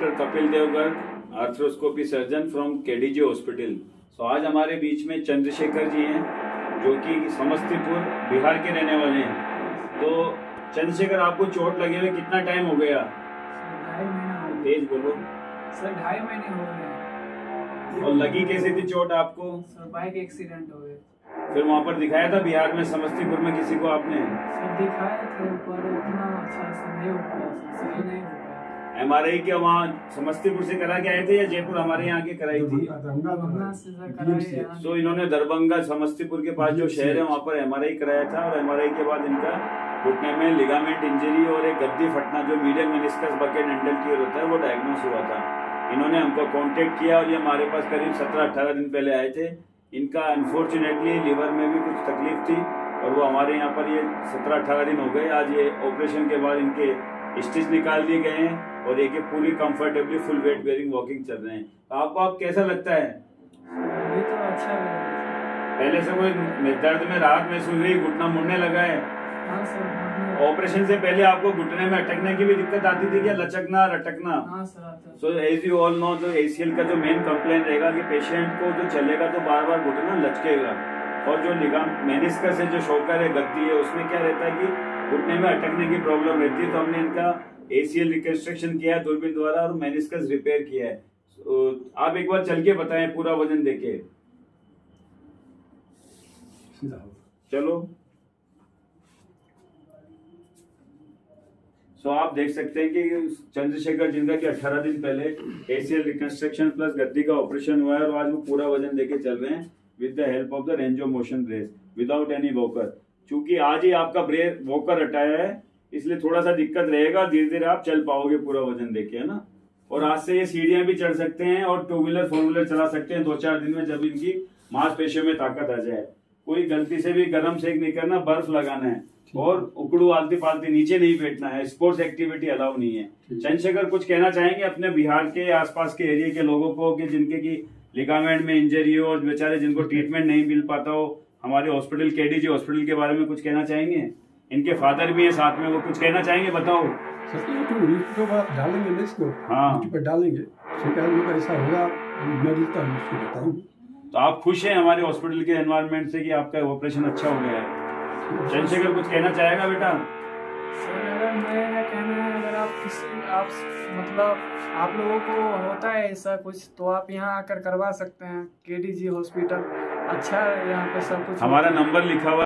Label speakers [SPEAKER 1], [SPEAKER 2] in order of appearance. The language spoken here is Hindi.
[SPEAKER 1] Doctor Kapil Dev Garg arthroscopy surgeon from KDJ hospital so आज हमारे बीच में चंद्रशेखर जी हैं जो कि समस्तीपुर बिहार के रहने वाले हैं। तो चंद्रशेखर आपको चोट लगे हुए कितना टाइम हो गया? तेज बोलो।
[SPEAKER 2] सर ढाई महीने हो गए।
[SPEAKER 1] और लगी कैसी थी चोट आपको?
[SPEAKER 2] सर बाइक एक्सीडेंट हो गए
[SPEAKER 1] फिर वहाँ पर दिखाया था बिहार में समस्तीपुर में किसी को आपने?
[SPEAKER 2] सर दिखाए थे पर उतना अच्छा नहीं हो पाया। सही नहीं हो पाया।
[SPEAKER 1] एम आर आई क्या वहाँ समस्तीपुर से करा के आए थे या जयपुर? हमारे यहाँ के कराई थी।
[SPEAKER 2] सो
[SPEAKER 1] इन्होंने दरभंगा समस्तीपुर के पास जो शहर है वहाँ पर एमआरआई कराया था और एमआरआई के बाद इनका घुटने में लिगामेंट इंजरी और एक गद्दी फटना जो medium meniscus bucket handle tear होता है वो डायग्नोस हुआ था। इन्होंने हमको कांटेक्ट किया और ये हमारे पास करीब सत्रह अठारह दिन पहले आए थे। इनका अनफॉर्चुनेटली लिवर में भी कुछ तकलीफ़ थी और वो हमारे यहाँ पर ये सत्रह अठारह दिन हो गए। आज ये ऑपरेशन के बाद इनके स्टिच निकाल दिए गए हैं। और एक ये पूरी comfortably full weight bearing walking चल रहे हैं। तो आपको आप कैसा लगता है?
[SPEAKER 2] अभी तो अच्छा है।
[SPEAKER 1] पहले से कोई दर्द में राहत महसूस हुई घुटना मुड़ने लगा है?
[SPEAKER 2] हाँ
[SPEAKER 1] ऑपरेशन से पहले आपको घुटने में अटकने की भी दिक्कत आती थी क्या? लचकना लटकना
[SPEAKER 2] हाँ है।
[SPEAKER 1] So as you all know जो एसीएल का जो मेन कंप्लेंट रहेगा कि पेशेंट को जो चलेगा तो बार बार घुटना लचकेगा। और जो निगाम मेनिस्कस है जो शोकर है गद्दी है उसमें क्या रहता है कि घुटने में अटकने की प्रॉब्लम रहती है तो हमने इनका एसीएल रिकंस्ट्रक्शन किया है दूरबीन द्वारा और मेनिस्कस रिपेयर किया है। So, आप एक बार चल के बताएँ पूरा वज़न देके चलो। सो आप देख सकते हैं कि चंद्रशेखर जिनका कि 18 दिन पहले एसीएल रिकंस्ट्रक्शन प्लस गद्दी का ऑपरेशन हुआ है और आज वो पूरा वज़न देके चल रहे हैं। With the help of the range of motion brace without any walker चूँकि आज ही आपका ब्रेस वॉकर हटाया है इसलिए थोड़ा सा दिक्कत रहेगा धीरे धीरे आप चल पाओगे पूरा वज़न देके है ना? और आज से ये सीढ़ियाँ भी चढ़ सकते हैं और टू व्हीलर फोर व्हीलर चला सकते हैं दो चार दिन में जब इनकी मांसपेशियों में ताकत आ जाए। कोई गलती से भी गर्म सेक नहीं करना बर्फ़ लगाना है। और उकड़ू आलती पालती नीचे नहीं बैठना है स्पोर्ट्स एक्टिविटी अलाउ नहीं है। चंद्रशेखर कुछ कहना चाहेंगे अपने बिहार के आसपास के एरिया के लोगों को कि जिनके की लिगामेंट में इंजरी हो और बेचारे जिनको ट्रीटमेंट नहीं मिल पाता हो हमारे हॉस्पिटल केडीजी हॉस्पिटल के बारे में कुछ कहना चाहेंगे? इनके फादर भी है साथ में वो कुछ कहना चाहेंगे बताओ?
[SPEAKER 3] पर डालेंगे ना इसको?
[SPEAKER 1] हाँ।
[SPEAKER 3] डालेंगे। लोग ऐसा होगा मैं लिखता हूँ उसको बताऊँगा।
[SPEAKER 1] तो आप खुश हैं हमारे हॉस्पिटल के एनवायरनमेंट से कि आपका ऑपरेशन अच्छा हो गया है? चंद्रशेखर कुछ कहना चाहेगा बेटा?
[SPEAKER 2] सर अगर मेरा कहना अगर किसी आप मतलब आप लोगों को होता है ऐसा कुछ तो आप यहाँ आकर करवा सकते हैं, केडीजी हॉस्पिटल। अच्छा यहाँ पे सब कुछ।
[SPEAKER 1] हमारा नंबर लिखा हुआ